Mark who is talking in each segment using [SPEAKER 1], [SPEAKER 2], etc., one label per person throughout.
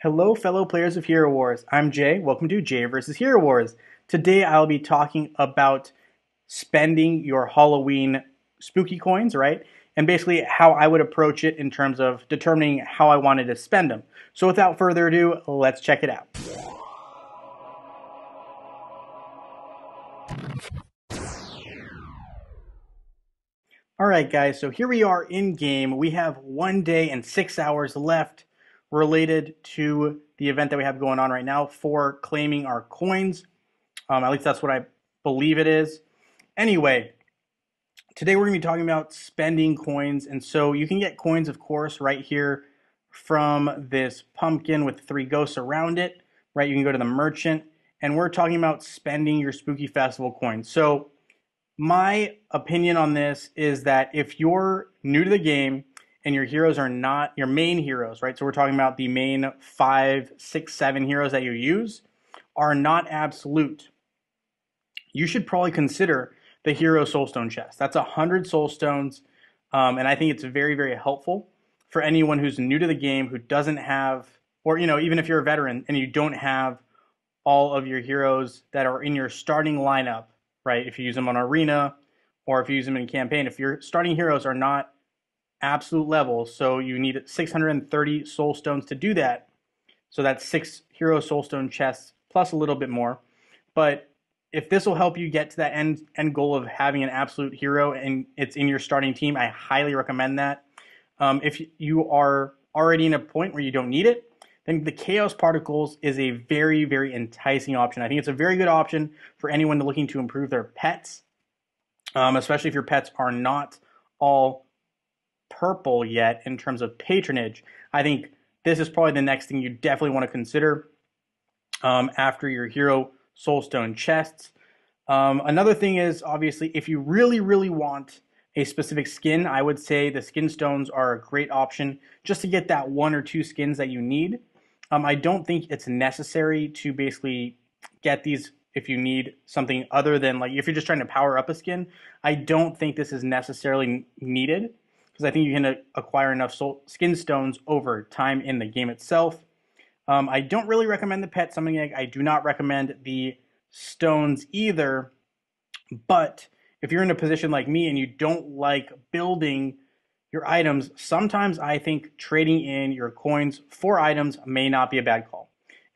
[SPEAKER 1] Hello, fellow players of Hero Wars. I'm Jay. Welcome to Jay vs. Hero Wars. Today I'll be talking about spending your Halloween spooky coins, right? And basically how I would approach it in terms of determining how I wanted to spend them. So without further ado, let's check it out. Alright guys, so here we are in game. We have one day and six hours left related to the event that we have going on right now for claiming our coins. Um, at least that's what I believe it is. Anyway, today we're going to be talking about spending coins. And so you can get coins, of course, right here from this pumpkin with three ghosts around it, right? You can go to the merchant. And we're talking about spending your Spooky Festival coins. So my opinion on this is that if you're new to the game and your heroes are not your main heroes, right? So we're talking about the main five, six, seven heroes that you use are not absolute. You should probably consider the hero soulstone chest. That's a hundred soulstones, um, and I think it's very, very helpful for anyone who's new to the game who doesn't have, or you know, even if you're a veteran and you don't have all of your heroes that are in your starting lineup, right? If you use them on arena or if you use them in campaign, if your starting heroes are not absolute level. So you need 630 soul stones to do that. So that's six hero soulstone chests plus a little bit more. But if this will help you get to that end end goal of having an absolute hero and it's in your starting team, I highly recommend that. Um, if you are already in a point where you don't need it, then the Chaos Particles is a very, very enticing option. I think it's a very good option for anyone looking to improve their pets, um, especially if your pets are not all purple yet in terms of patronage. I think this is probably the next thing you definitely want to consider um, after your hero soulstone chests. Um, another thing is obviously if you really, really want a specific skin, I would say the skin stones are a great option just to get that one or two skins that you need. Um, I don't think it's necessary to basically get these if you need something other than like if you're just trying to power up a skin. I don't think this is necessarily needed because I think you can acquire enough soul, skin stones over time in the game itself. Um, I don't really recommend the pet summoning egg. I do not recommend the stones either. But if you're in a position like me and you don't like building your items, sometimes I think trading in your coins for items may not be a bad call.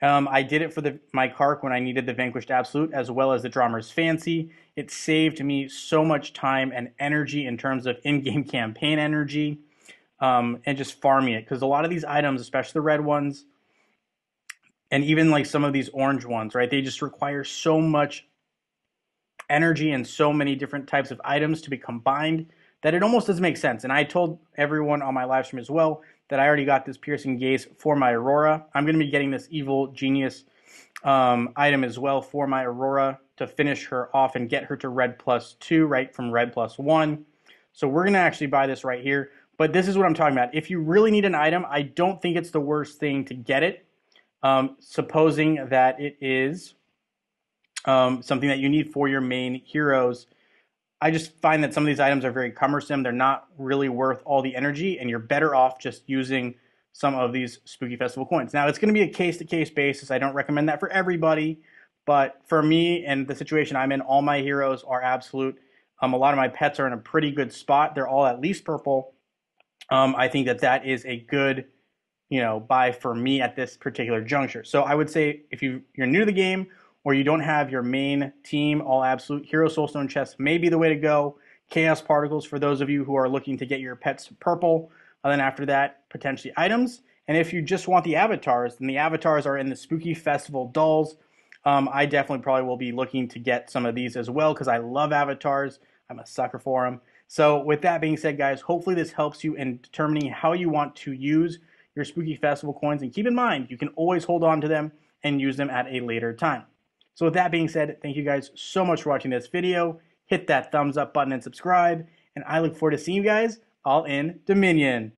[SPEAKER 1] Um, I did it for the, my Karkh when I needed the Vanquished Absolute as well as the Drommer's Fancy. It saved me so much time and energy in terms of in-game campaign energy um, and just farming it. Because a lot of these items, especially the red ones, and even like some of these orange ones, right? They just require so much energy and so many different types of items to be combined that it almost doesn't make sense. And I told everyone on my live stream as well that I already got this piercing gaze for my Aurora. I'm going to be getting this evil genius um, item as well for my Aurora to finish her off and get her to red plus two, right from red plus one. So we're going to actually buy this right here. But this is what I'm talking about. If you really need an item, I don't think it's the worst thing to get it. Um, supposing that it is um, something that you need for your main heroes I just find that some of these items are very cumbersome. They're not really worth all the energy, and you're better off just using some of these Spooky Festival coins. Now, it's going to be a case to case basis. I don't recommend that for everybody, but for me and the situation I'm in, all my heroes are absolute. Um, a lot of my pets are in a pretty good spot. They're all at least purple. Um, I think that that is a good, you know, buy for me at this particular juncture. So I would say if you you're new to the game or you don't have your main team all absolute hero soulstone chests may be the way to go. Chaos particles for those of you who are looking to get your pets purple. And then after that potentially items. And if you just want the avatars then the avatars are in the spooky festival dolls. Um, i definitely probably will be looking to get some of these as well because i love avatars. I'm a sucker for them so with that being said guys hopefully this helps you in determining how you want to use your spooky festival coins. And keep in mind you can always hold on to them and use them at a later time so with that being said, thank you guys so much for watching this video. Hit that thumbs up button and subscribe. And I look forward to seeing you guys all in Dominion.